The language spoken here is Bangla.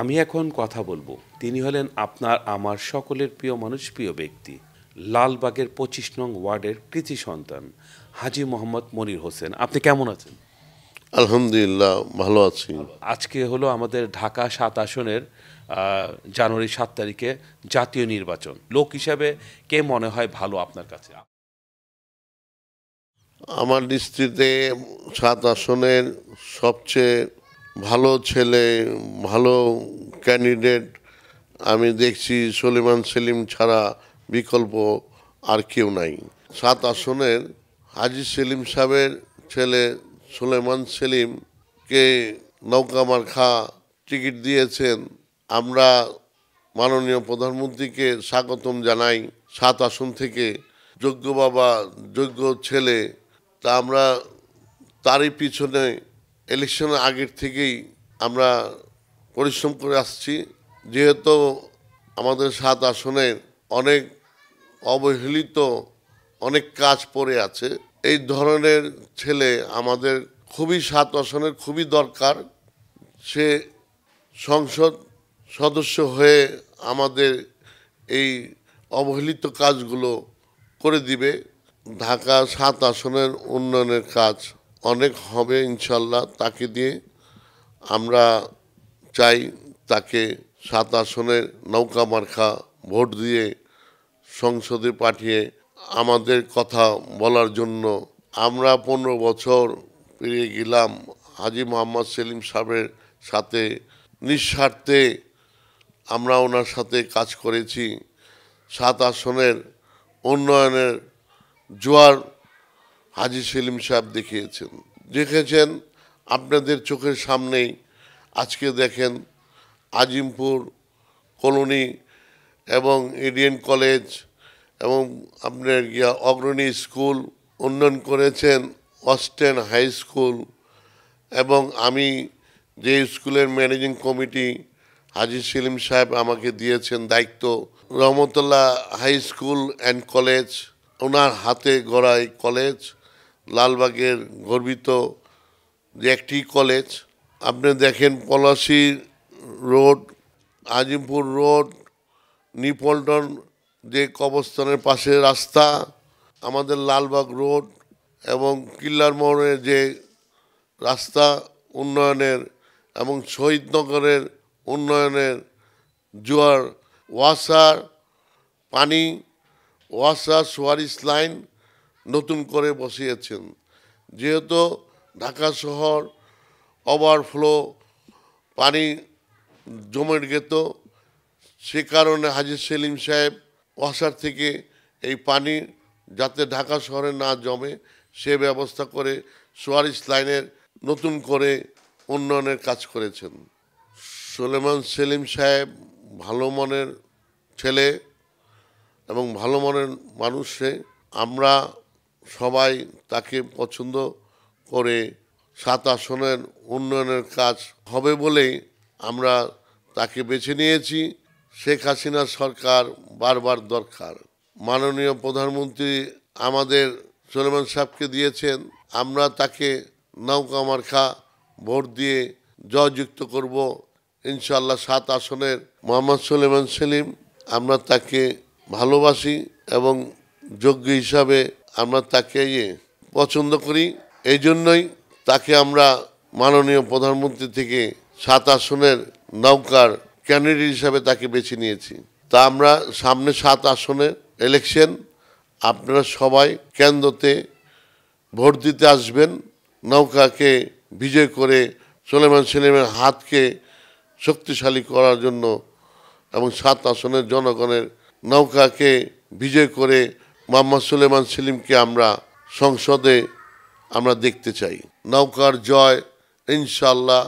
আমি এখন কথা বলব। তিনি হলেন আপনার আমার সকলের প্রিয় মানুষ প্রিয় ব্যক্তি। লালবাগের পঁচিশ নং ওয়ার্ডের কৃতি সন্তান হাজি মোহাম্মদ মনির হোসেন। আপনি কেমন আছেন? আলহামদুলিল্লাহ ভালো আছি। আজকে হলো আমাদের ঢাকা সাত আসনের জানুয়ারি সাত তারিখে জাতীয় নির্বাচন। লোক হিসাবে কে মনে হয় ভালো আপনার কাছে? আমার দৃষ্টিতে সাত আসনের সবচেয়ে ভালো ছেলে, ভালো ক্যান্ডিডেট আমি দেখছি সলিমান সেলিম ছাড়া বিকল্প আর কেউ নাই। সাত আসনের হাজি সেলিম সাহেবের ছেলে সুলেমান সেলিমকে নৌকা মার্খা টিকিট দিয়েছেন। আমরা মাননীয় প্রধানমন্ত্রীকে স্বাগতম জানাই। সাত আসন থেকে যোগ্য বাবা, যোগ্য ছেলে, তা আমরা তারই পিছনে ইলেকশনের আগের থেকেই আমরা পরিশ্রম করে আসছি। যেহেতু আমাদের সাত আসনের অনেক অবহেলিত অনেক কাজ পড়ে আছে, এই ধরনের ছেলে আমাদের খুবই সাত আসনের খুবই দরকার। সে সংসদ সদস্য হয়ে আমাদের এই অবহেলিত কাজগুলো করে দিবে। ঢাকা সাত আসনের উন্নয়নের কাজ অনেক হবে ইনশাল্লাহ তাকে দিয়ে। আমরা চাই তাকে সাত আসনের নৌকা মার্খা ভোট দিয়ে সংসদে পাঠিয়ে আমাদের কথা বলার জন্য আমরা পনেরো বছর পেরিয়ে গেলাম হাজি মোহাম্মদ সেলিম সাহেবের সাথে। নিঃস্বার্থে আমরা ওনার সাথে কাজ করেছি। সাত আসনের উন্নয়নের জোয়ার হাজি সেলিম সাহেব দেখিয়েছেন। দেখেছেন? আপনাদের চোখের সামনেই আজকে দেখেন আজিমপুর কলোনি এবং ইডিএন কলেজ এবং আপনার গিয়া অগ্রণী স্কুল উন্নয়ন করেছেন, অস্টেন হাই স্কুল এবং আমি যে স্কুলের ম্যানেজিং কমিটি হাজি সেলিম সাহেব আমাকে দিয়েছেন দায়িত্ব, Rahmatullah high school and college, ওনার হাতে গড়া এই কলেজ লালবাগের গর্বিত যে একটি কলেজ। আপনি দেখেন পলাশি রোড, আজিমপুর রোড, নিপল্টন যে কবরস্থানের পাশে রাস্তা, আমাদের লালবাগ রোড এবং কিল্লার মোড়ের যে রাস্তা উন্নয়নের এবং শহীদনগরের উন্নয়নের জোয়ার, ওয়াসার পানি ওয়াসার সোয়ারিস লাইন নতুন করে বসিয়েছেন। যেহেতু ঢাকা শহর ওভারফ্লো পানি জমে গেত, সে কারণে হাজির সেলিম সাহেব ওয়াসার থেকে এই পানি যাতে ঢাকা শহরে না জমে, সে ব্যবস্থা করে সোয়ারিস লাইনের নতুন করে উন্নয়নের কাজ করেছেন। সুলেমান সেলিম সাহেব ভালো মনের ছেলে এবং ভালো মনের মানুষে, আমরা সবাই তাকে পছন্দ করে, সাত আসনের উন্নয়নের কাজ হবে বলেই আমরা তাকে বেছে নিয়েছি। শেখ হাসিনা সরকার বারবার দরকার। মাননীয় প্রধানমন্ত্রী আমাদের সুলেমান সাহেবকে দিয়েছেন। আমরা তাকে নৌকা মার্খা ভোট দিয়ে জয়যুক্ত করব। ইনশাল্লাহ সাত আসনের মোহাম্মদ সুলেমান সেলিম, আমরা তাকে ভালোবাসি এবং যোগ্য হিসাবে আমরা তাকে ইয়ে পছন্দ করি। এই জন্যই তাকে আমরা মাননীয় প্রধানমন্ত্রী থেকে সাত আসনের নৌকার ক্যান্ডিডেট হিসাবে তাকে বেছে নিয়েছি। তা আমরা সামনে সাত আসনের ইলেকশন আপনারা সবাই কেন্দ্রতে ভোট দিতে আসবেন। নৌকাকে বিজয় করে সোলেমান সেলিমের হাতকে শক্তিশালী করার জন্য এবং সাত আসনের জনগণের নৌকাকে বিজয় করে মোহাম্মদ সুলেমান সেলিমকে আমরা সংসদে আমরা দেখতে চাই। নৌকার জয় ইনশাল্লাহ